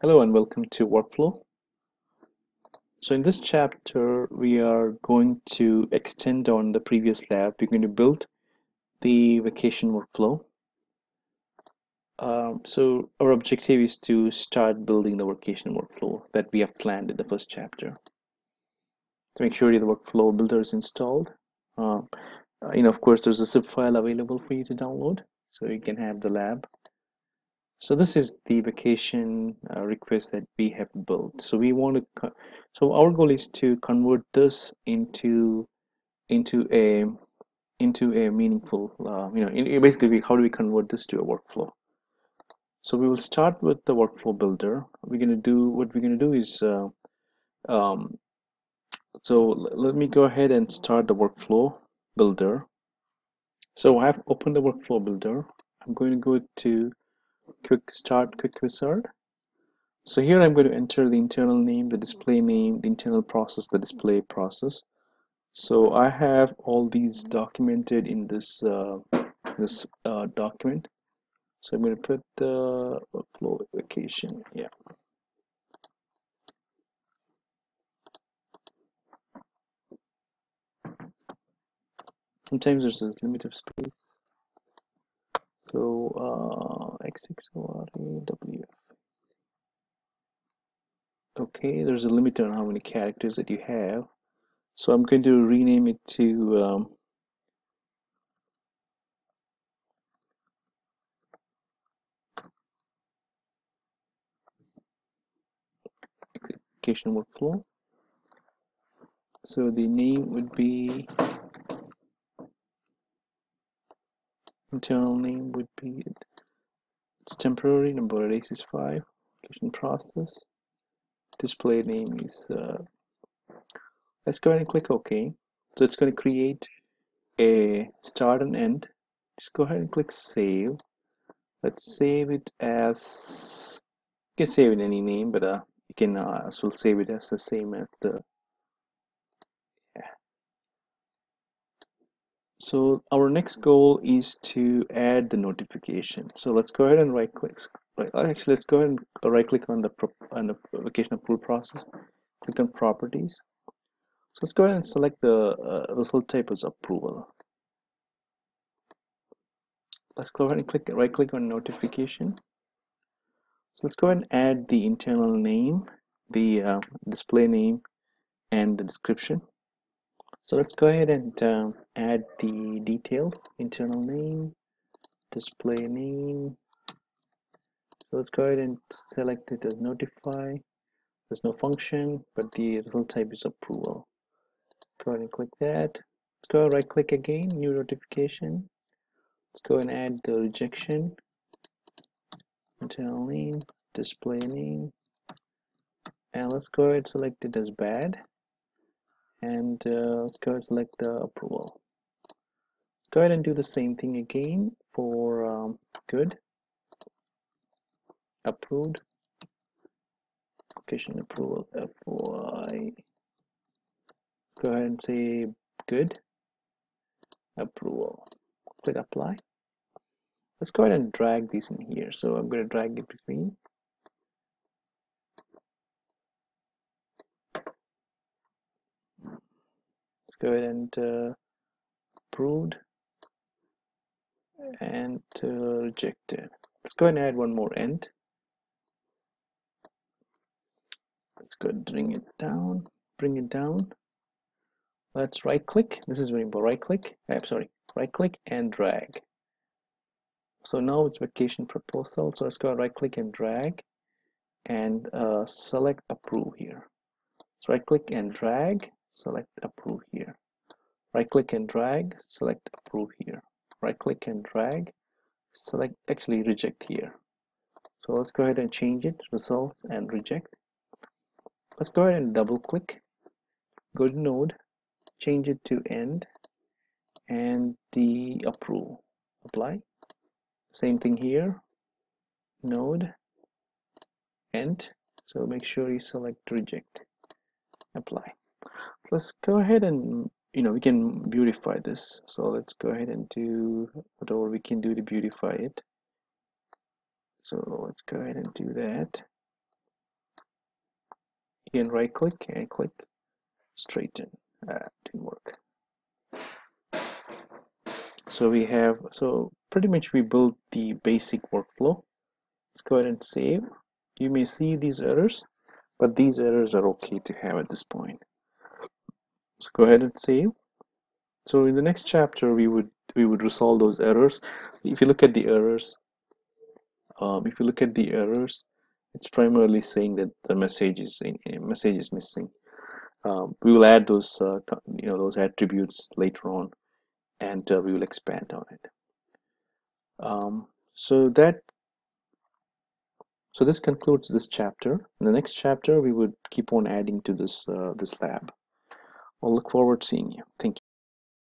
Hello and welcome to Workflow. So in this chapter, we are going to extend on the previous lab. We're going to build the vacation workflow. Um, so our objective is to start building the vacation workflow that we have planned in the first chapter. To make sure the workflow builder is installed. Um, uh, you know, of course, there's a zip file available for you to download, so you can have the lab so this is the vacation uh, request that we have built. So we want to so our goal is to convert this into into a into a meaningful uh, you know in, basically how do we convert this to a workflow? So we will start with the workflow builder. We're going to do what we're going to do is uh, um, so let me go ahead and start the workflow builder. So I have opened the workflow builder. I'm going to go to quick start quick wizard so here I'm going to enter the internal name the display name the internal process the display process. So I have all these documented in this uh, this uh, document. So I'm going to put the workflow vacation yeah. Sometimes there's a limit of space. So uh, xxorwf okay there's a limit on how many characters that you have. So I'm going to rename it to um, application workflow. So the name would be internal name would be it's temporary number is 865 application process. Display name is uh, let's go ahead and click OK. So it's going to create a start and end. Just go ahead and click save. Let's save it as you can save it any name but uh, you can uh, as well save it as the same as the so our next goal is to add the notification. So let's go ahead and right click right actually let's go ahead and right click on the on the vacation approval process. Click on properties. So let's go ahead and select the uh, result type as approval. Let's go ahead and click right click on notification. So let's go ahead and add the internal name the uh, display name and the description so let's go ahead and um, add the details. Internal name display name. So let's go ahead and select it as notify. There's no function but the result type is approval. Go ahead and click that. Let's go right click again new notification. Let's go and add the rejection. Internal name display name. And let's go ahead and select it as bad and uh, let's go and select the approval. Let's go ahead and do the same thing again for um, good. Approved. Application approval FY go ahead and say good. Approval. Click apply. Let's go ahead and drag these in here. So I'm going to drag it between let's go ahead and uh, approved and uh, rejected let's go ahead and add one more end. Let's go and bring it down bring it down. Let's right click this is very important. Right click I'm sorry right click and drag. So now it's vacation proposal. So let's go right click and drag and uh, select approve here. So right click and drag select approve here. Right click and drag select approve here. Right click and drag select actually reject here. So let's go ahead and change it results and reject. Let's go ahead and double click go to node change it to end and the approve apply. Same thing here. Node end. So make sure you select reject. Apply let's go ahead and you know we can beautify this. So let's go ahead and do whatever we can do to beautify it. So let's go ahead and do that. Again right click and click straighten. That didn't work. So we have so pretty much we built the basic workflow. Let's go ahead and save. You may see these errors but these errors are okay to have at this point go ahead and save. So in the next chapter we would we would resolve those errors. If you look at the errors um, if you look at the errors it's primarily saying that the message is in, message is missing. Um, we will add those uh, you know those attributes later on and uh, we will expand on it. Um, so that so this concludes this chapter. In the next chapter we would keep on adding to this uh, this lab I'll look forward to seeing you. Thank you